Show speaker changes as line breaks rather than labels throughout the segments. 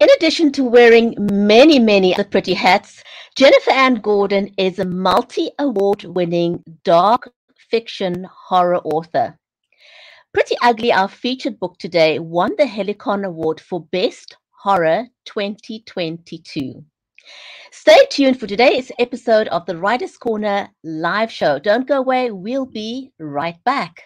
In addition to wearing many, many other pretty hats, Jennifer Anne Gordon is a multi award winning dark fiction horror author. Pretty Ugly, our featured book today, won the Helicon Award for Best Horror 2022. Stay tuned for today's episode of the Writers Corner live show. Don't go away, we'll be right back.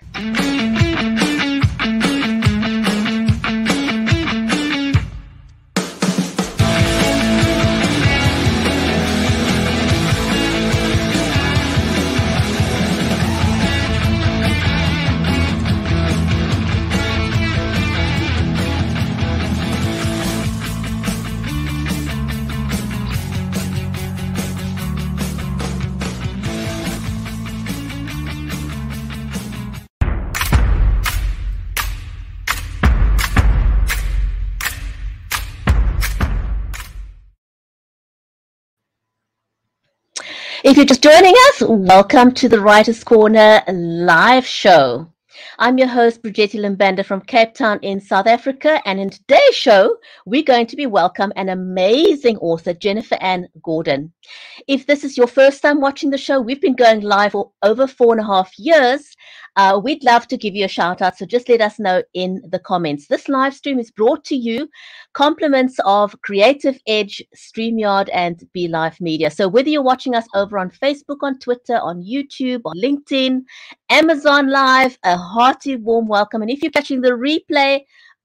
You're just joining us, welcome to the Writers Corner live show. I'm your host, Bridgetti Lim Banda from Cape Town in South Africa. And in today's show, we're going to be welcome an amazing author, Jennifer Anne Gordon. If this is your first time watching the show, we've been going live for over four and a half years. Uh, we'd love to give you a shout out. So just let us know in the comments. This live stream is brought to you compliments of Creative Edge, StreamYard, and B Live Media. So whether you're watching us over on Facebook, on Twitter, on YouTube, on LinkedIn, Amazon Live, a hearty warm welcome. And if you're catching the replay,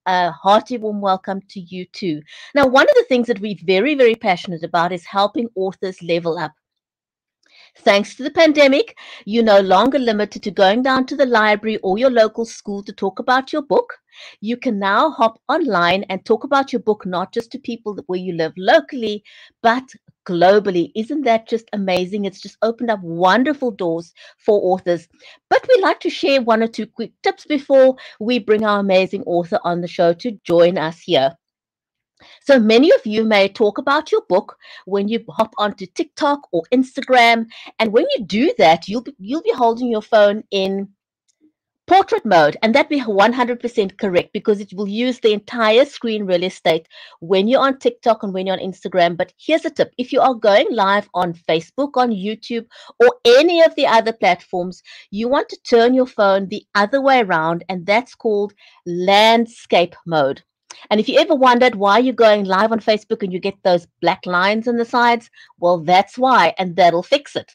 a hearty warm welcome to you too. Now, one of the things that we're very, very passionate about is helping authors level up. Thanks to the pandemic, you're no longer limited to going down to the library or your local school to talk about your book. You can now hop online and talk about your book, not just to people where you live locally, but globally. Isn't that just amazing? It's just opened up wonderful doors for authors. But we'd like to share one or two quick tips before we bring our amazing author on the show to join us here. So many of you may talk about your book when you hop onto TikTok or Instagram, and when you do that, you'll be, you'll be holding your phone in portrait mode, and that be 100% correct because it will use the entire screen real estate when you're on TikTok and when you're on Instagram. But here's a tip: if you are going live on Facebook, on YouTube, or any of the other platforms, you want to turn your phone the other way around, and that's called landscape mode. And if you ever wondered why you're going live on Facebook and you get those black lines on the sides, well, that's why, and that'll fix it.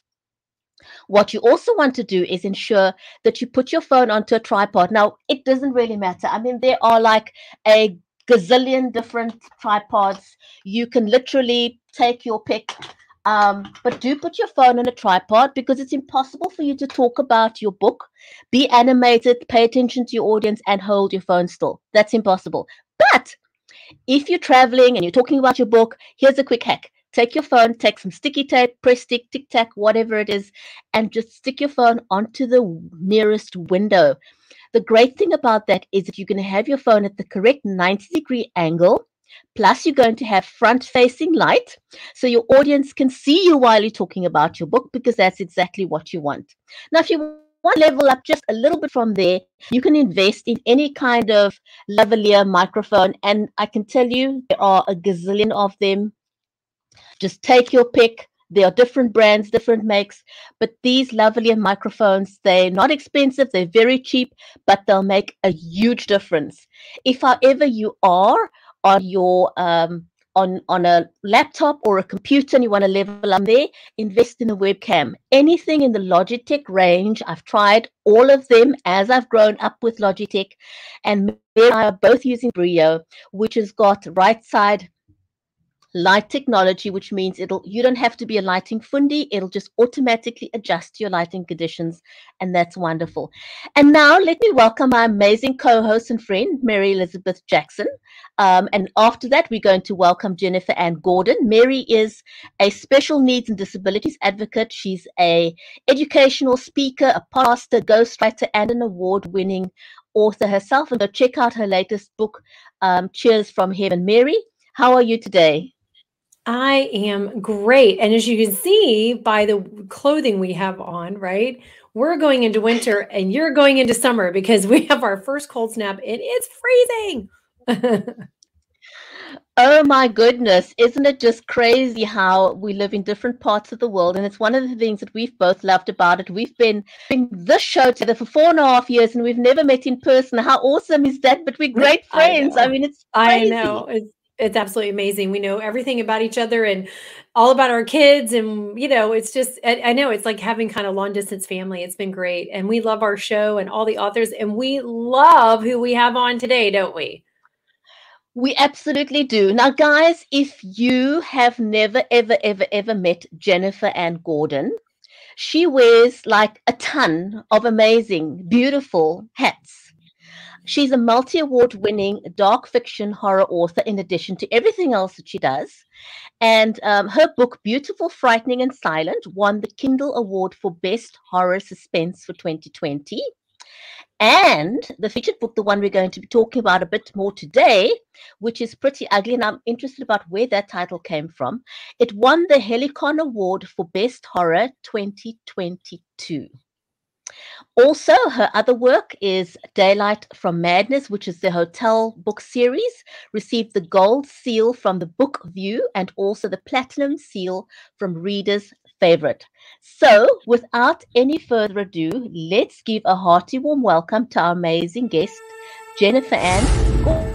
What you also want to do is ensure that you put your phone onto a tripod. Now, it doesn't really matter. I mean, there are like a gazillion different tripods. You can literally take your pick. Um, but do put your phone on a tripod because it's impossible for you to talk about your book, be animated, pay attention to your audience, and hold your phone still. That's impossible. But if you're traveling and you're talking about your book, here's a quick hack. Take your phone, take some sticky tape, press stick, tic tac, whatever it is, and just stick your phone onto the nearest window. The great thing about that is that you're going to have your phone at the correct 90 degree angle. Plus, you're going to have front facing light so your audience can see you while you're talking about your book because that's exactly what you want. Now, if you one level up just a little bit from there, you can invest in any kind of lavalier microphone. And I can tell you, there are a gazillion of them. Just take your pick. There are different brands, different makes, but these lavalier microphones, they're not expensive, they're very cheap, but they'll make a huge difference. If, however, you are on your um, on, on a laptop or a computer and you want to level up there, invest in a webcam. Anything in the Logitech range, I've tried all of them as I've grown up with Logitech, and and I are both using Brio, which has got right side light technology, which means it'll you don't have to be a lighting fundi. It'll just automatically adjust to your lighting conditions, and that's wonderful. And now let me welcome my amazing co-host and friend, Mary Elizabeth Jackson. Um, and after that, we're going to welcome Jennifer Anne Gordon. Mary is a special needs and disabilities advocate. She's a educational speaker, a pastor, ghostwriter, and an award-winning author herself. And go check out her latest book, um, Cheers from Heaven. Mary, how are you today?
I am great. And as you can see by the clothing we have on, right? We're going into winter and you're going into summer because we have our first cold snap and it's freezing.
Oh my goodness, isn't it just crazy how we live in different parts of the world? And it's one of the things that we've both loved about it. We've been doing this show together for four and a half years and we've never met in person. How awesome is that? But we're great friends. I, I mean, it's crazy.
I know. It's, it's absolutely amazing. We know everything about each other and all about our kids. And, you know, it's just, I, I know it's like having kind of long distance family. It's been great. And we love our show and all the authors. And we love who we have on today, don't we?
We absolutely do. Now, guys, if you have never, ever, ever, ever met Jennifer Anne Gordon, she wears like a ton of amazing, beautiful hats. She's a multi award winning dark fiction horror author, in addition to everything else that she does. And um, her book, Beautiful, Frightening, and Silent, won the Kindle Award for Best Horror Suspense for 2020. And the featured book, the one we're going to be talking about a bit more today, which is pretty ugly, and I'm interested about where that title came from. It won the Helicon Award for Best Horror 2022. Also, her other work is Daylight from Madness, which is the hotel book series, received the gold seal from the Book View and also the platinum seal from Readers favorite. So, without any further ado, let's give a hearty warm welcome to our amazing guest, Jennifer Anne.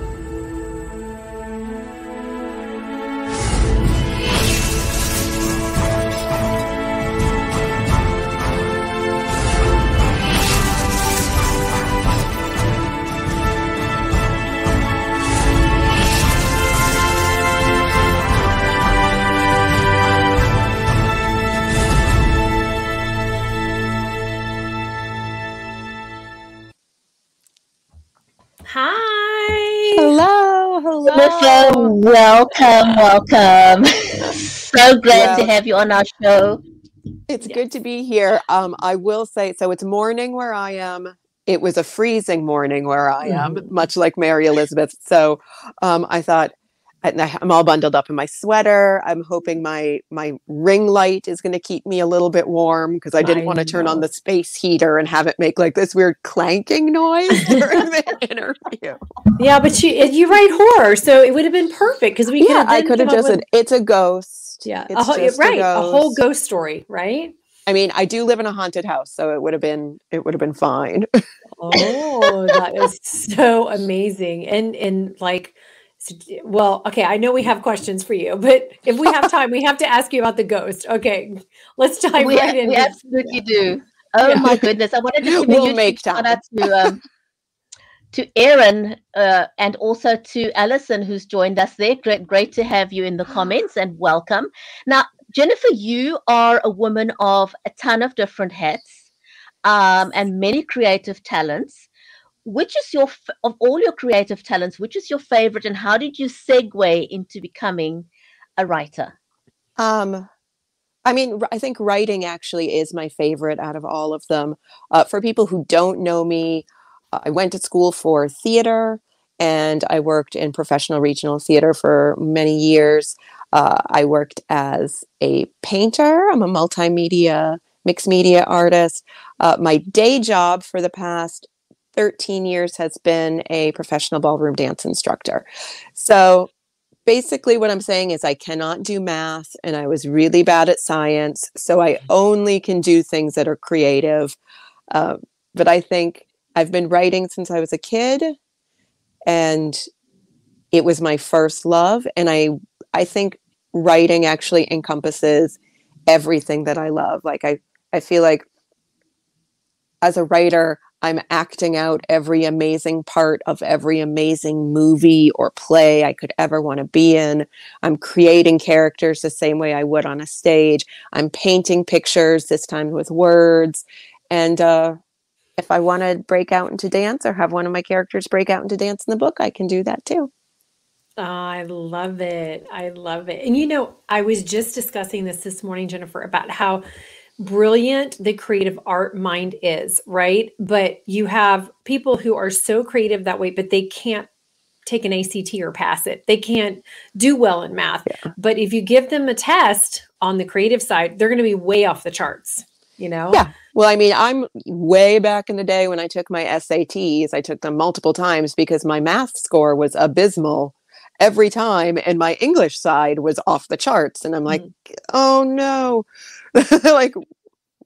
Welcome, welcome. so glad well, to have you on our show.
It's yes. good to be here. Um, I will say, so it's morning where I am. It was a freezing morning where I am, mm-hmm. much like Mary Elizabeth. So um, I thought, I'm all bundled up in my sweater. I'm hoping my my ring light is going to keep me a little bit warm because I didn't want to turn on the space heater and have it make like this weird clanking noise during the interview.
Yeah, but you you write horror, so it would have been perfect because we
yeah, I could have just with... said it's a ghost.
Yeah, a whole, right, a, a whole ghost story, right?
I mean, I do live in a haunted house, so it would have been it would have been fine.
oh, that is so amazing, and and like well, okay, I know we have questions for you, but if we have time, we have to ask you about the ghost. Okay, let's dive
we,
right in.
We absolutely do. Oh yeah. my goodness, I wanted to give
we'll a make time.
to um, to Aaron uh, and also to Allison who's joined us there. Great, great to have you in the comments and welcome. Now, Jennifer, you are a woman of a ton of different hats um, and many creative talents which is your of all your creative talents which is your favorite and how did you segue into becoming a writer?
Um i mean i think writing actually is my favorite out of all of them. Uh, for people who don't know me uh, i went to school for theater and i worked in professional regional theater for many years. Uh, i worked as a painter. I'm a multimedia mixed media artist. Uh, my day job for the past 13 years has been a professional ballroom dance instructor. So basically, what I'm saying is I cannot do math and I was really bad at science. So I only can do things that are creative. Uh, but I think I've been writing since I was a kid and it was my first love. And I, I think writing actually encompasses everything that I love. Like I, I feel like as a writer, I'm acting out every amazing part of every amazing movie or play I could ever want to be in. I'm creating characters the same way I would on a stage. I'm painting pictures, this time with words. And uh, if I want to break out into dance or have one of my characters break out into dance in the book, I can do that too.
Oh, I love it. I love it. And you know, I was just discussing this this morning, Jennifer, about how brilliant the creative art mind is, right? But you have people who are so creative that way, but they can't take an ACT or pass it. They can't do well in math. Yeah. But if you give them a test on the creative side, they're going to be way off the charts, you know?
Yeah. Well, I mean, I'm way back in the day when I took my SATs, I took them multiple times because my math score was abysmal every time and my english side was off the charts and i'm like mm. oh no like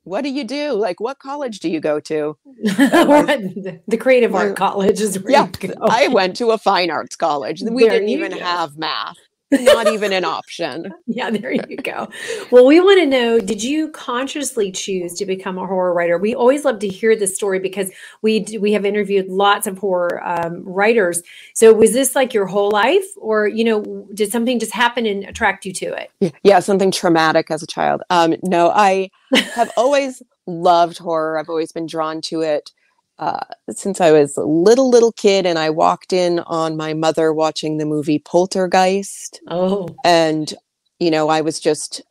what do you do? Like what college do you go to?
The creative art college is
yeah i went to a fine arts college. We there didn't even go. have math not even an option.
Yeah, there you go. Well, we want to know did you consciously choose to become a horror writer? We always love to hear this story because we we have interviewed lots of horror um, writers. So was this like your whole life or you know did something just happen and attract you to it?
Yeah, yeah something traumatic as a child. Um no, I have always loved horror. I've always been drawn to it. Uh, since I was a little little kid, and I walked in on my mother watching the movie Poltergeist.
Oh,
and you know, I was just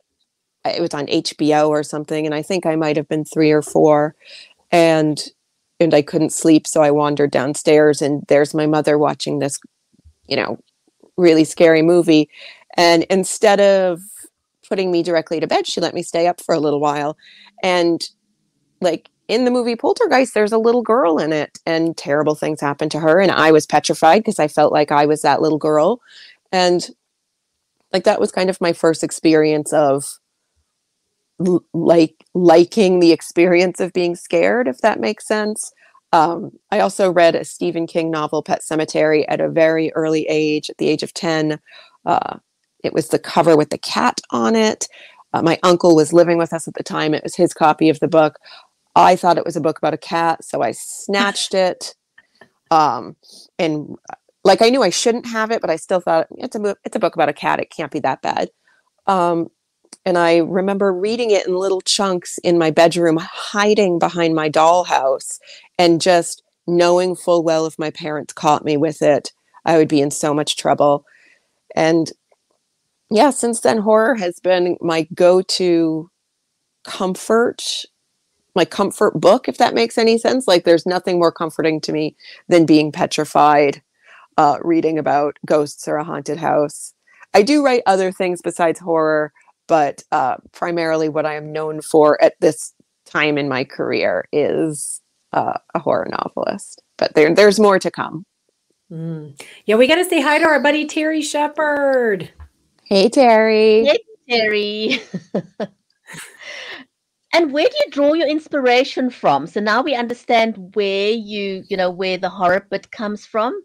it was on HBO or something, and I think I might have been three or four, and and I couldn't sleep, so I wandered downstairs, and there's my mother watching this, you know, really scary movie, and instead of putting me directly to bed, she let me stay up for a little while, and like in the movie Poltergeist, there's a little girl in it, and terrible things happen to her. And I was petrified because I felt like I was that little girl. And like that was kind of my first experience of l- like liking the experience of being scared, if that makes sense. Um, I also read a Stephen King novel, Pet Sematary, at a very early age, at the age of 10. Uh, it was the cover with the cat on it. Uh, my uncle was living with us at the time. It was his copy of the book. I thought it was a book about a cat, so I snatched it. Um, and like I knew I shouldn't have it, but I still thought it's a it's a book about a cat. It can't be that bad. Um, and I remember reading it in little chunks in my bedroom, hiding behind my dollhouse, and just knowing full well if my parents caught me with it, I would be in so much trouble. And yeah, since then, horror has been my go to comfort my comfort book, if that makes any sense. Like there's nothing more comforting to me than being petrified, uh, reading about ghosts or a haunted house. I do write other things besides horror, but uh, primarily what I am known for at this time in my career is uh, a horror novelist. But there, there's more to come.
Mm. Yeah, we got to say hi to our buddy Terry Shepard.
Hey, Terry.
Hey, Terry. and where do you draw your inspiration from? So now we understand where you you know where the horror bit comes from.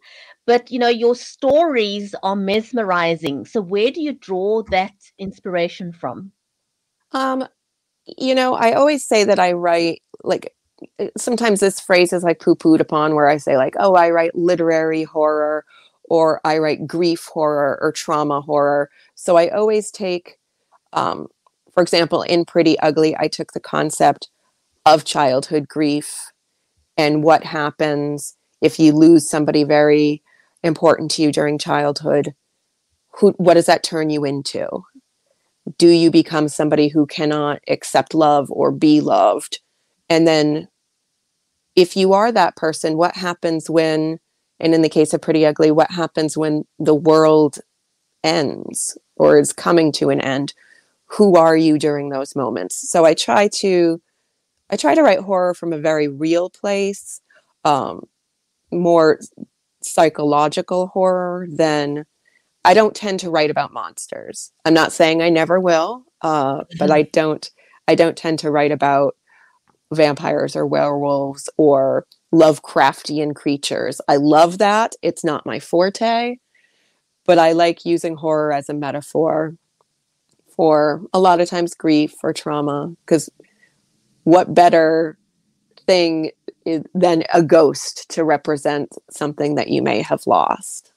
But you know your stories are mesmerizing. So where do you draw that inspiration from?
Um you know i always say that i write like sometimes this phrase is like poo-pooed upon where i say like oh i write literary horror or i write grief horror or trauma horror. So i always take um, for example, in Pretty Ugly, I took the concept of childhood grief and what happens if you lose somebody very important to you during childhood. Who, what does that turn you into? Do you become somebody who cannot accept love or be loved? And then, if you are that person, what happens when, and in the case of Pretty Ugly, what happens when the world ends or is coming to an end? Who are you during those moments. So i try to i try to write horror from a very real place um, more psychological horror than i don't tend to write about monsters. I'm not saying i never will uh, but i don't i don't tend to write about vampires or werewolves or lovecraftian creatures. I love that. It's not my forte but i like using horror as a metaphor for a lot of times grief or trauma because what better thing than a ghost to represent something that you may have lost?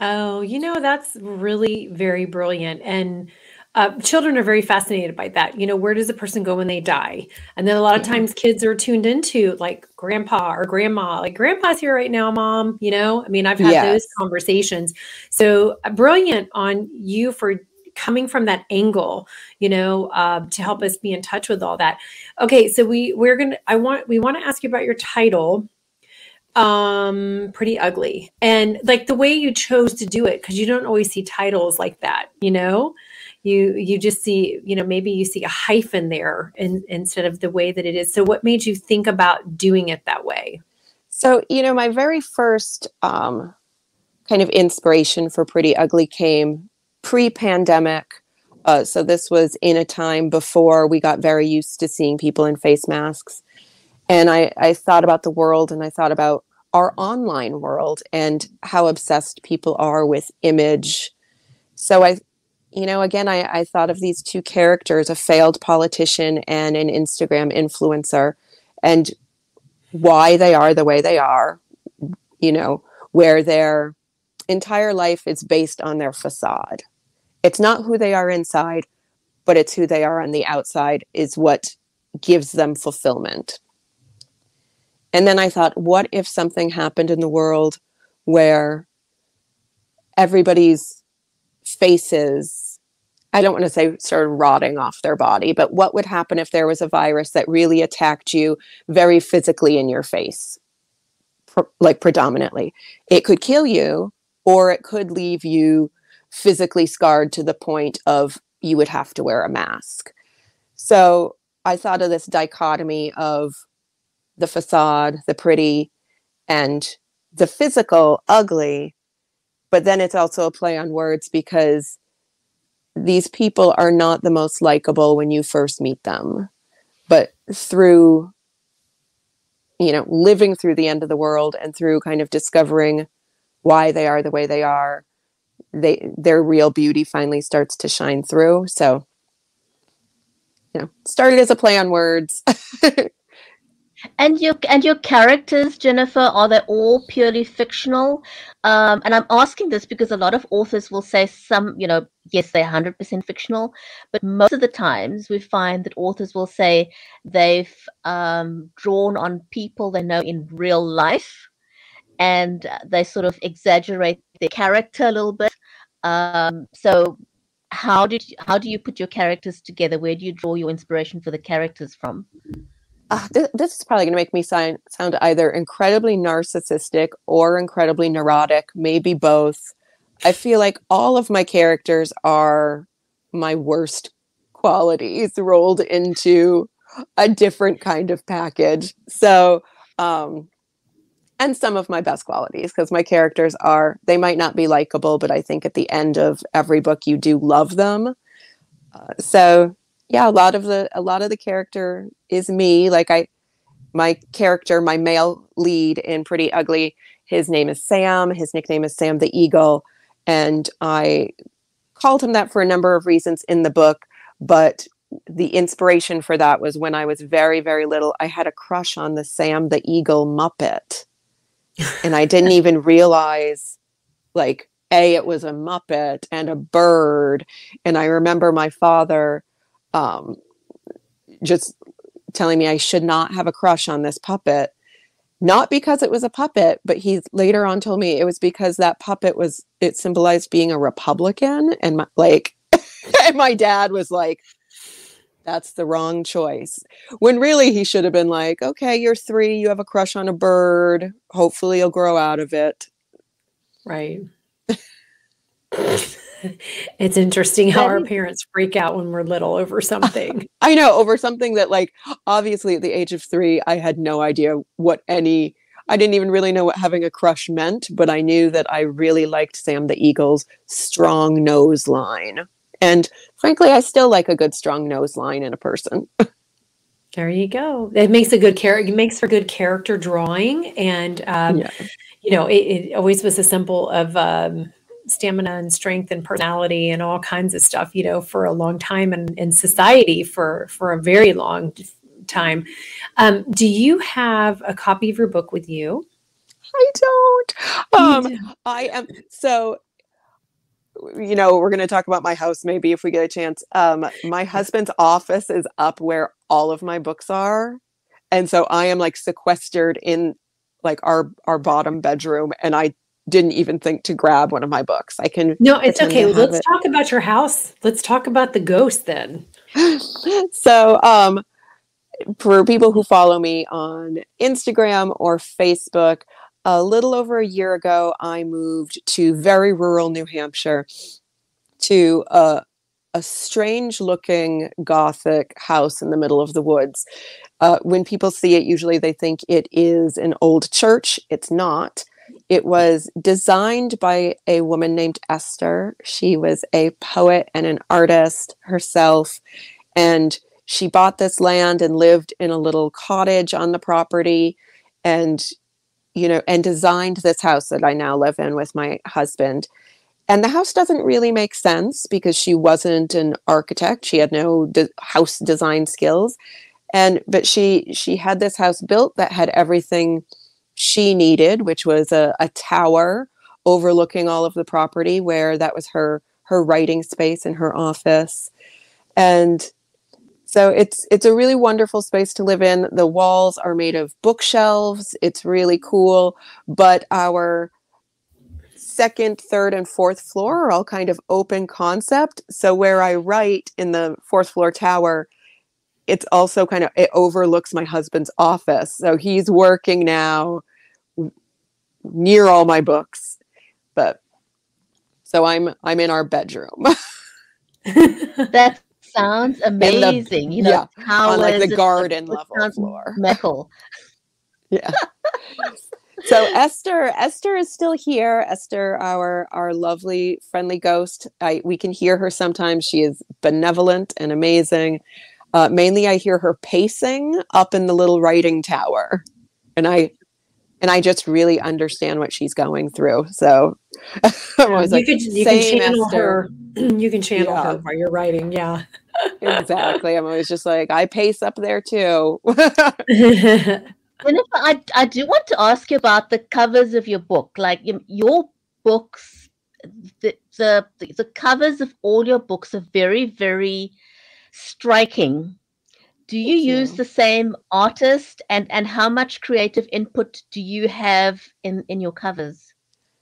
Oh you know that's really very brilliant and uh, children are very fascinated by that. You know where does a person go when they die? And then a lot of times kids are tuned into like grandpa or grandma like grandpa's here right now mom you know? I mean i've had yes. those conversations. So uh, brilliant on you for coming from that angle you know uh, to help us be in touch with all that. Okay so we we're gonna i want we want to ask you about your title um pretty ugly. And like the way you chose to do it because you don't always see titles like that you know? You you just see you know maybe you see a hyphen there in, instead of the way that it is. So what made you think about doing it that way?
So you know my very first um kind of inspiration for Pretty Ugly came pre pandemic. Uh, so this was in a time before we got very used to seeing people in face masks. And I, I thought about the world and I thought about our online world and how obsessed people are with image. So I, you know, again, I, I thought of these two characters, a failed politician and an Instagram influencer, and why they are the way they are, you know, where their entire life is based on their facade. It's not who they are inside, but it's who they are on the outside, is what gives them fulfillment. And then I thought, what if something happened in the world where everybody's faces, I don't want to say started rotting off their body, but what would happen if there was a virus that really attacked you very physically in your face, like predominantly? It could kill you, or it could leave you physically scarred to the point of you would have to wear a mask. So I thought of this dichotomy of the facade, the pretty, and the physical ugly. But then it's also a play on words because these people are not the most likable when you first meet them. But through, you know, living through the end of the world and through kind of discovering why they are the way they are, they their real beauty finally starts to shine through. So, you know, started as a play on words.
And your and your characters, Jennifer, are they all purely fictional? Um, and I'm asking this because a lot of authors will say some, you know, yes, they're 100% fictional, but most of the times we find that authors will say they've um, drawn on people they know in real life, and they sort of exaggerate their character a little bit. Um, so, how did you, how do you put your characters together? Where do you draw your inspiration for the characters from?
uh, th- this is probably going to make me sound, sound either incredibly narcissistic or incredibly neurotic, maybe both. I feel like all of my characters are my worst qualities rolled into a different kind of package. So, um, and some of my best qualities because my characters are, they might not be likable, but I think at the end of every book, you do love them. Uh, so, yeah, a lot of the a lot of the character is me. Like I, my character, my male lead in Pretty Ugly, his name is Sam. His nickname is Sam the Eagle, and I called him that for a number of reasons in the book. But the inspiration for that was when I was very very little. I had a crush on the Sam the Eagle Muppet, and I didn't even realize like a it was a muppet and a bird and i remember my father um, just telling me I should not have a crush on this puppet. Not because it was a puppet, but he later on told me it was because that puppet was it symbolized being a Republican, and my, like, and my dad was like, "That's the wrong choice." When really he should have been like, "Okay, you're three, you have a crush on a bird. Hopefully, you'll grow out of it."
Right. it's interesting how our parents freak out when we're little over something.
I know, over something that, like, obviously at the age of three, I had no idea what any, I didn't even really know what having a crush meant, but I knew that I really liked Sam the Eagle's strong nose line. And frankly, I still like a good strong nose line in a person.
there you go. It makes a good character, it makes for good character drawing. And, um, yeah. you know, it, it, always was a symbol of, um, stamina and strength and personality and all kinds of stuff, you know, for a long time and in society for for a very long time. Um, do you have a copy of your book with you?
I don't. Um, I am so. You know, we're going to talk about my house maybe if we get a chance. Um, my husband's office is up where all of my books are, and so I am like sequestered in like our our bottom bedroom, and I didn't even think to grab one of my books. I can
No, it's okay. Let's it. talk about your house. Let's talk about the ghost then.
so, um for people who follow me on Instagram or Facebook, a little over a year ago I moved to very rural New Hampshire to a a strange looking gothic house in the middle of the woods. Uh, when people see it, usually they think it is an old church. It's not it was designed by a woman named Esther. She was a poet and an artist herself. And she bought this land and lived in a little cottage on the property and, you know, and designed this house that I now live in with my husband. And the house doesn't really make sense because she wasn't an architect. She had no de- house design skills. And but she she had this house built that had everything she needed, which was a, a tower overlooking all of the property where that was her her writing space and her office. And so it's it's a really wonderful space to live in. The walls are made of bookshelves. It's really cool, but our second, third, and fourth floor are all kind of open concept. So where I write in the fourth floor tower, it's also kind of it overlooks my husband's office. So he's working now near all my books. But so I'm I'm in our bedroom.
that sounds amazing.
The,
you know,
yeah, on like the garden level floor.
Metal.
yeah. so Esther, Esther is still here. Esther, our our lovely, friendly ghost. I, we can hear her sometimes. She is benevolent and amazing. Uh, mainly, I hear her pacing up in the little writing tower, and I and I just really understand what she's going through. So
yeah, you, like, could, you can channel Esther. her. You can channel yeah. her while you're writing. Yeah,
exactly. I'm always just like I pace up there too.
Jennifer, I, I do want to ask you about the covers of your book. Like your books, the, the the covers of all your books are very very striking do you use the same artist and and how much creative input do you have in in your covers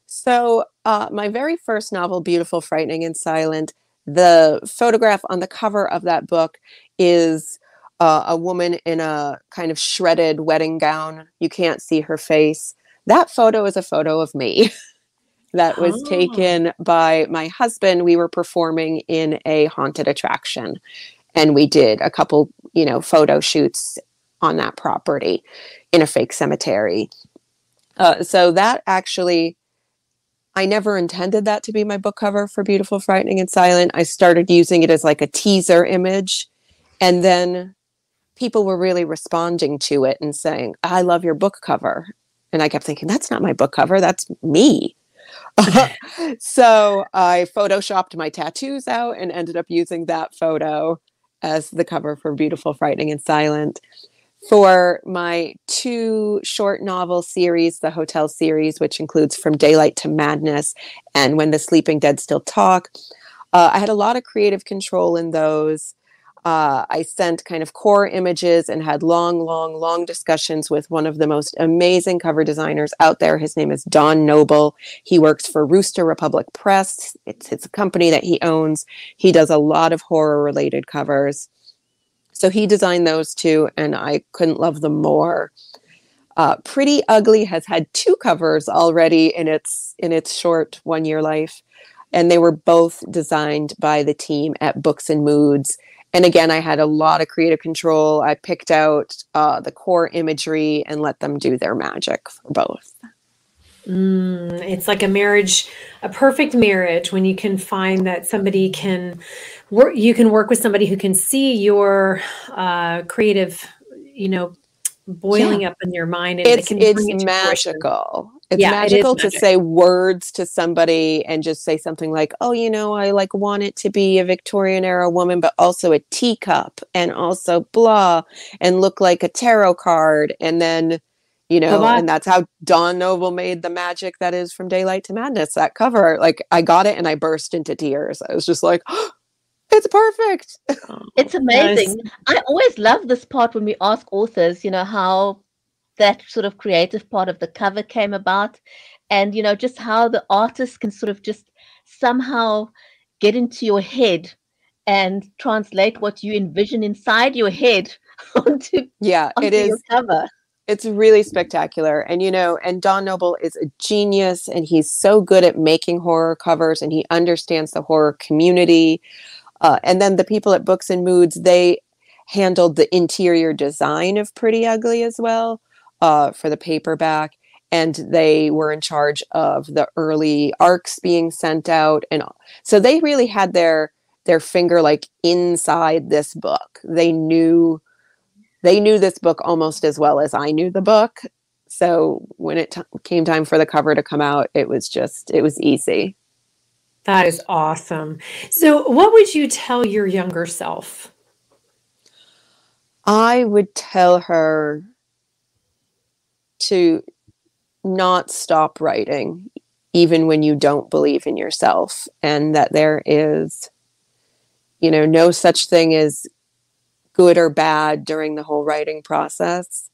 so uh, my very first novel beautiful frightening and silent the photograph on the cover of that book is uh, a woman in a kind of shredded wedding gown. You can't see her face. That photo is a photo of me. That was oh. taken by my husband. We were performing in a haunted attraction and we did a couple you know photo shoots on that property in a fake cemetery. Uh, so that actually i never intended that to be my book cover for beautiful frightening and silent. I started using it as like a teaser image and then people were really responding to it and saying i love your book cover. And i kept thinking that's not my book cover that's me. So i photoshopped my tattoos out and ended up using that photo as the cover for Beautiful, Frightening, and Silent. For my two short novel series, the Hotel series, which includes From Daylight to Madness and When the Sleeping Dead Still Talk, uh, I had a lot of creative control in those. Uh, I sent kind of core images and had long, long, long discussions with one of the most amazing cover designers out there. His name is Don Noble. He works for Rooster Republic Press. It's, it's a company that he owns. He does a lot of horror related covers. So he designed those two, and I couldn't love them more. Uh, Pretty Ugly has had two covers already in its in its short one year life, and they were both designed by the team at Books and Moods. And again i had a lot of creative control. I picked out uh, the core imagery and let them do their magic for both.
Mm, it's like a marriage a perfect marriage when you can find that somebody can work you can work with somebody who can see your uh, creative you know boiling yeah. up in your mind
and it's, it it's magical. It's yeah, magical it to magic. say words to somebody and just say something like oh you know i like want it to be a victorian era woman but also a teacup and also blah and look like a tarot card and then you know and that's how don noble made the magic that is from daylight to madness that cover. Like i got it and i burst into tears. I was just like oh, it's perfect.
Oh, it's amazing. I always love this part when we ask authors, you know, how that sort of creative part of the cover came about and, you know, just how the artist can sort of just somehow get into your head and translate what you envision inside your head onto
yeah onto
it is. cover.
It's really spectacular. And you know and don noble is a genius and he's so good at making horror covers and he understands the horror community uh, and then the people at Books and Moods, they handled the interior design of Pretty Ugly as well uh, for the paperback. and they were in charge of the early arcs being sent out and so they really had their their finger like inside this book they knew they knew this book almost as well as i knew the book so when it t- came time for the cover to come out it was just it was easy
that is awesome. So what would you tell your younger self?
I would tell her to not stop writing even when you don't believe in yourself and that there is you know no such thing as good or bad during the whole writing process.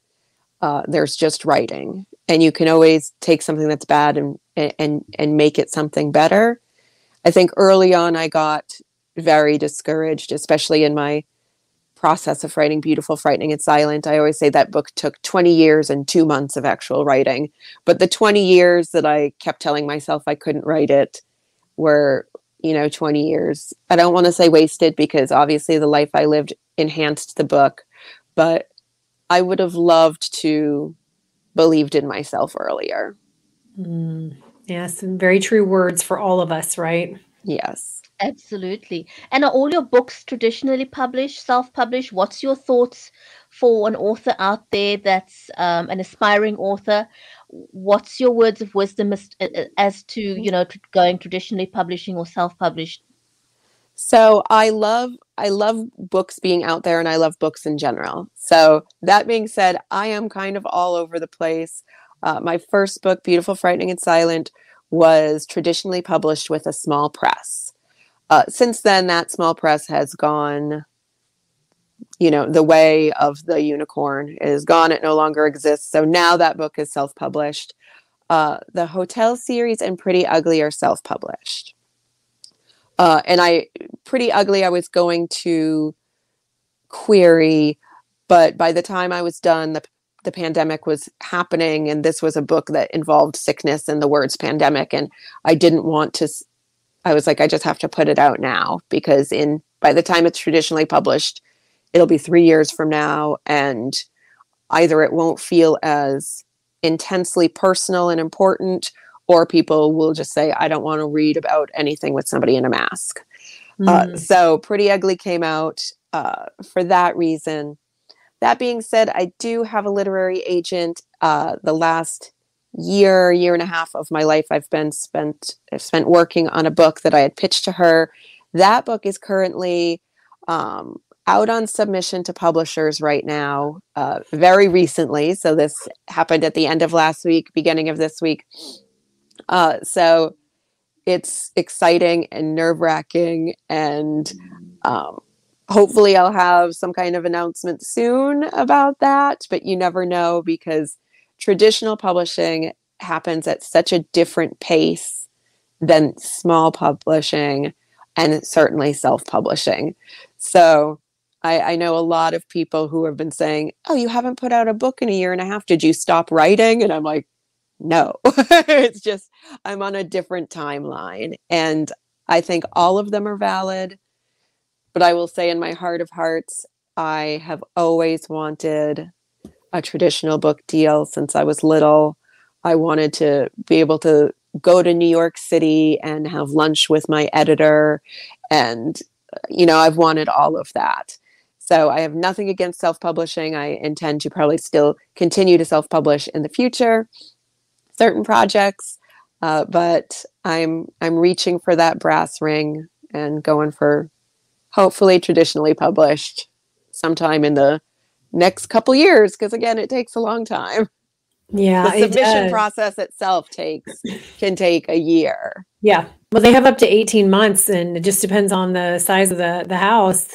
Uh, there's just writing. And you can always take something that's bad and and and make it something better i think early on i got very discouraged especially in my process of writing Beautiful, Frightening, and Silent. I always say that book took 20 years and two months of actual writing. But the 20 years that I kept telling myself I couldn't write it were, you know, 20 years. I don't want to say wasted because obviously the life I lived enhanced the book, but I would have loved to believed in myself earlier.
Mm, yes, very true words for all of us, right?
Yes.
Absolutely. And are all your books traditionally published, self-published? What's your thoughts for an author out there that's um, an aspiring author? What's your words of wisdom as, as to you know going traditionally publishing or self-published?
So I love I love books being out there, and I love books in general. So that being said, I am kind of all over the place. Uh, my first book, Beautiful, Frightening, and Silent, was traditionally published with a small press. Uh, since then, that small press has gone, you know, the way of the unicorn is gone. It no longer exists. So now that book is self published. Uh, the hotel series and Pretty Ugly are self published. Uh, and I, Pretty Ugly, I was going to query, but by the time I was done, the the pandemic was happening and this was a book that involved sickness and the words pandemic and i didn't want to I was like, I just have to put it out now because in by the time it's traditionally published, it'll be three years from now, and either it won't feel as intensely personal and important, or people will just say, I don't want to read about anything with somebody in a mask. Mm. Uh, so, Pretty Ugly came out uh, for that reason. That being said, I do have a literary agent. Uh, the last year, year and a half of my life I've been spent I've spent working on a book that I had pitched to her. That book is currently um, out on submission to publishers right now, uh, very recently. So this happened at the end of last week, beginning of this week. Uh, so it's exciting and nerve wracking, and um, hopefully I'll have some kind of announcement soon about that. But you never know because traditional publishing happens at such a different pace than small publishing and certainly self publishing. So I, I, know a lot of people who have been saying, Oh, you haven't put out a book in a year and a half. Did you stop writing? And I'm like, No, it's just I'm on a different timeline. And I think all of them are valid. But I will say, in my heart of hearts, I have always wanted a traditional book deal since I was little. I wanted to be able to go to New York City and have lunch with my editor. And, you know, I've wanted all of that. So I have nothing against self publishing. I intend to probably still continue to self publish in the future, certain projects. Uh, but I'm I'm reaching for that brass ring and going for hopefully traditionally published sometime in the next couple years because again it takes a long time.
Yeah
the submission process itself takes can take a year.
Yeah well they have up to 18 months and it just depends on the size of the the house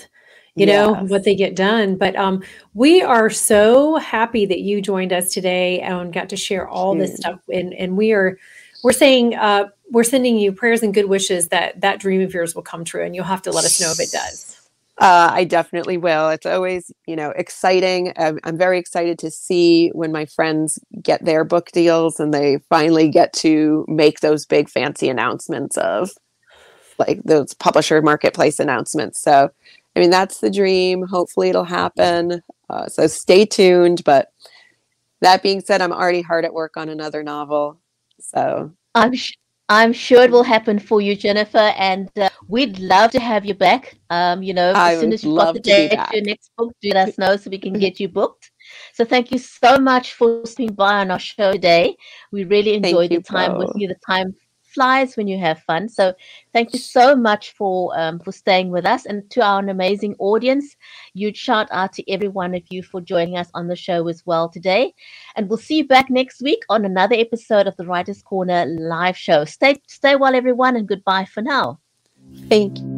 you yes. know what they get done but um we are so happy that you joined us today and got to share all this stuff and and we are we're saying uh we're sending you prayers and good wishes that that dream of yours will come true and you'll have to let us know if it does
uh, I definitely will. It's always, you know, exciting. I'm, I'm, very excited to see when my friends get their book deals and they finally get to make those big fancy announcements of like those publisher marketplace announcements. So, I mean, that's the dream. Hopefully, it'll happen. Uh, so, stay tuned. But that being said, I'm already hard at work on another novel. So
I'm sh- I'm sure it will happen for you, Jennifer, and uh, we'd love to have you back. Um, you know,
I
as soon as you've got the date your next book, do let us know so we can get you booked. So thank you so much for stopping by on our show today. We really enjoyed
you
the time with you. The time flies when you have fun. So thank you so much for um, for staying with us and to our amazing audience. Huge shout out to every one of you for joining us on the show as well today. And we'll see you back next week on another episode of the Writers Corner live show. Stay stay well, everyone, and goodbye for now.
Thank you.